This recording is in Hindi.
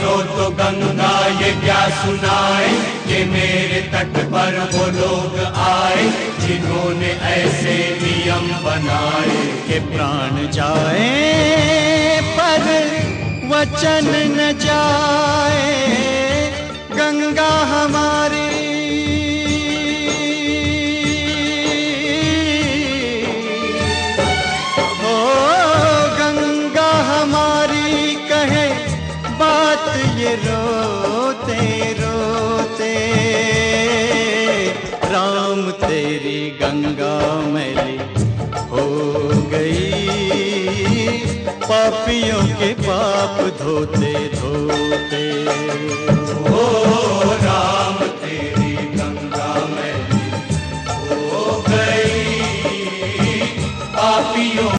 सुनो तो गंगा ये क्या सुनाए? कि मेरे तट पर वो लोग आए, जिन्होंने ऐसे नियम बनाए के प्राण जाए, पर वचन न जाए। गंगा रात ये रोते रोते। राम तेरी गंगा मैली हो गई। पापियों के पाप धोते धोते। हो राम तेरी गंगा मैली हो गई। पापियों